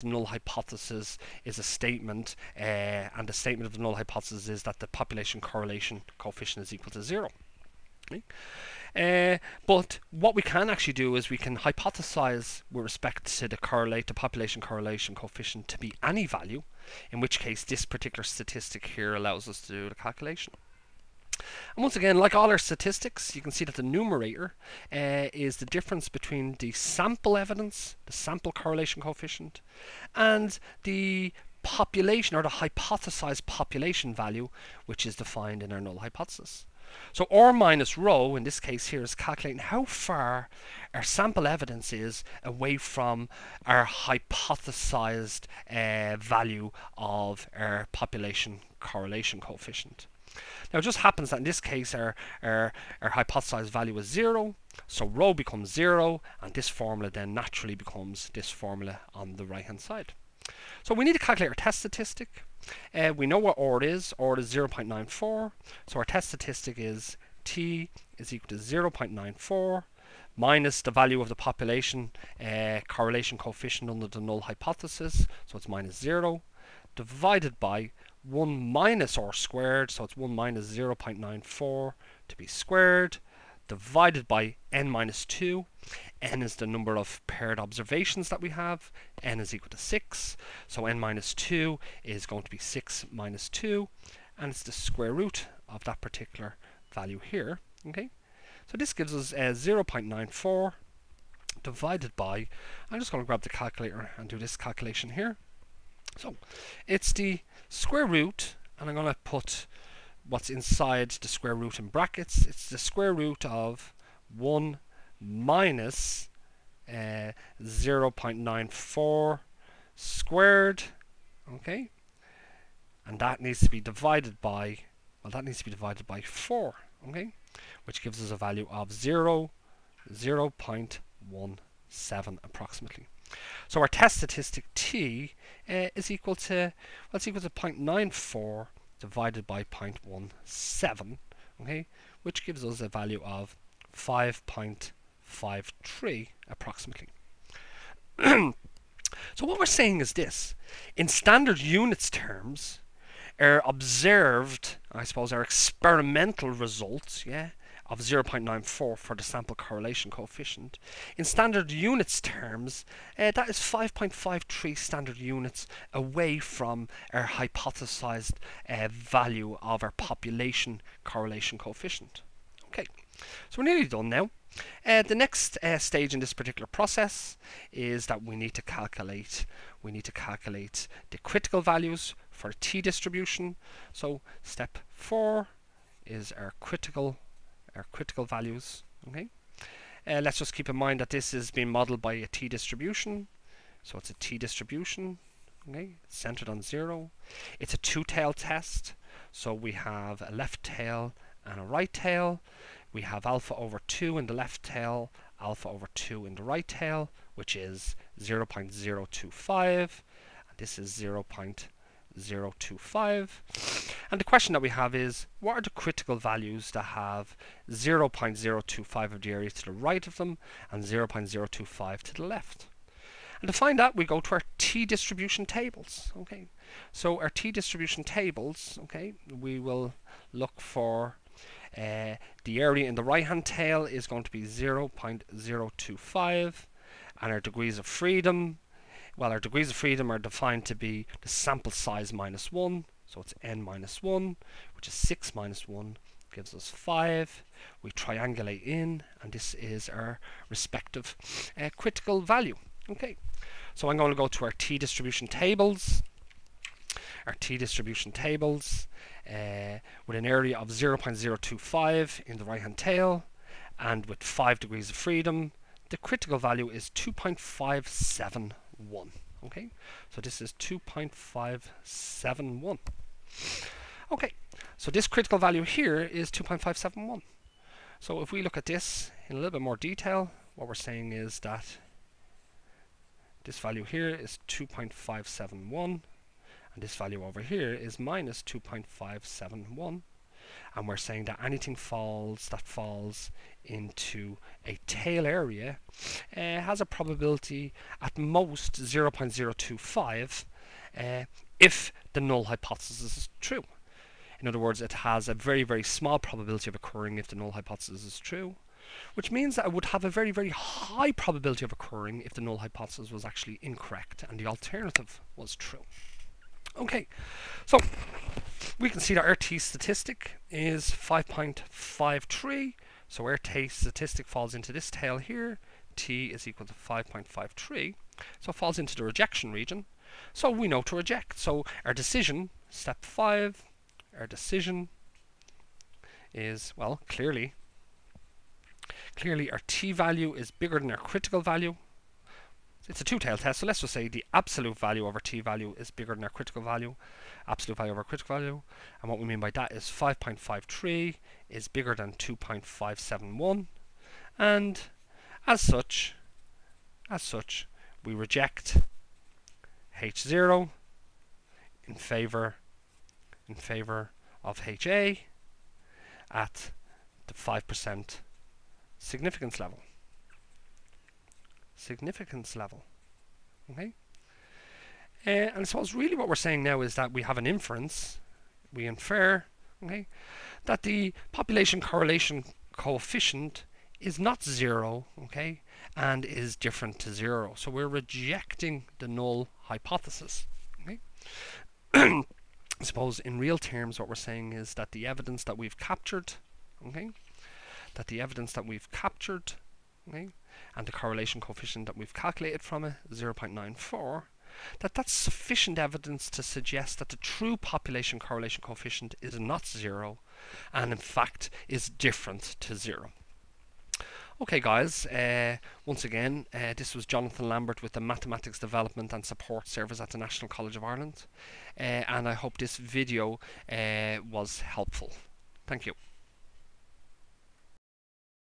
the null hypothesis is a statement, uh, and the statement of the null hypothesis is that the population correlation coefficient is equal to zero. Uh, but what we can actually do is we can hypothesize with respect to the correlate the population correlation coefficient to be any value, in which case this particular statistic here allows us to do the calculation. And once again, like all our statistics, you can see that the numerator uh, is the difference between the sample evidence, the sample correlation coefficient, and the population or the hypothesized population value, which is defined in our null hypothesis. So R minus rho, in this case here, is calculating how far our sample evidence is away from our hypothesized uh, value of our population correlation coefficient. Now it just happens that in this case our, our, our hypothesized value is 0, so rho becomes 0, and this formula then naturally becomes this formula on the right hand side. So we need to calculate our test statistic. Uh, we know what R is. R is 0.94. So our test statistic is T is equal to 0.94 minus the value of the population uh, correlation coefficient under the null hypothesis. So it's minus 0 divided by 1 minus r squared, so it's 1 minus 0.94 to be squared, divided by n minus 2. n is the number of paired observations that we have. n is equal to 6, so n minus 2 is going to be 6 minus 2, and it's the square root of that particular value here. Okay, So this gives us uh, 0.94 divided by, I'm just going to grab the calculator and do this calculation here. So it's the square root, and I'm going to put what's inside the square root in brackets. It's the square root of 1 minus uh, 0.94 squared, okay? And that needs to be divided by, well, that needs to be divided by 4, okay? Which gives us a value of 0, 0 0.17 approximately. So our test statistic t uh, is equal to, well, it's equal to 0.94 divided by 0.17, okay, which gives us a value of 5.53 approximately. so what we're saying is this, in standard units terms, our observed, I suppose, our experimental results, yeah, of 0.94 for the sample correlation coefficient. In standard units terms, uh, that is 5.53 standard units away from our hypothesized uh, value of our population correlation coefficient. Okay, so we're nearly done now. Uh, the next uh, stage in this particular process is that we need to calculate we need to calculate the critical values for t distribution. So step four is our critical our critical values. Okay. Uh, let's just keep in mind that this is being modeled by a t distribution. So it's a t distribution. Okay, centered on zero. It's a two-tailed test. So we have a left tail and a right tail. We have alpha over 2 in the left tail, alpha over 2 in the right tail, which is 0.025. And this is 0.025. And the question that we have is, what are the critical values that have 0.025 of the area to the right of them and 0.025 to the left? And to find that, we go to our t-distribution tables. Okay, so our t-distribution tables. Okay, we will look for uh, the area in the right-hand tail is going to be 0.025, and our degrees of freedom. Well, our degrees of freedom are defined to be the sample size minus one. So it's n minus 1, which is 6 minus 1, gives us 5. We triangulate in, and this is our respective uh, critical value. Okay, so I'm going to go to our t-distribution tables. Our t-distribution tables uh, with an area of 0.025 in the right-hand tail and with 5 degrees of freedom. The critical value is 2.571. Okay, so this is 2.571. Okay, so this critical value here is 2.571. So if we look at this in a little bit more detail, what we're saying is that this value here is 2.571 and this value over here is minus 2.571 and we're saying that anything falls that falls into a tail area uh, has a probability at most 0.025 uh, if the null hypothesis is true. In other words, it has a very, very small probability of occurring if the null hypothesis is true, which means that it would have a very, very high probability of occurring if the null hypothesis was actually incorrect and the alternative was true. Okay, so we can see that our t statistic is 5.53. So our t statistic falls into this tail here. t is equal to 5.53. So it falls into the rejection region. So we know to reject. So our decision, step 5, our decision is, well, clearly, clearly our t value is bigger than our critical value. It's a two-tailed test, so let's just say the absolute value our t value is bigger than our critical value, absolute value over critical value, and what we mean by that is 5.53 is bigger than 2.571, and as such, as such, we reject H0 in favor in favor of HA at the 5% significance level. Significance level. Okay? Uh, and I suppose really what we're saying now is that we have an inference, we infer, okay, that the population correlation coefficient is not zero, okay, and is different to zero. So we're rejecting the null hypothesis. Okay? I suppose in real terms what we're saying is that the evidence that we've captured, okay, that the evidence that we've captured, okay, and the correlation coefficient that we've calculated from it, 0.94, that that's sufficient evidence to suggest that the true population correlation coefficient is not zero and in fact is different to zero. Okay guys, uh, once again, uh, this was Jonathan Lambert with the Mathematics Development and Support Service at the National College of Ireland, uh, and I hope this video uh, was helpful. Thank you.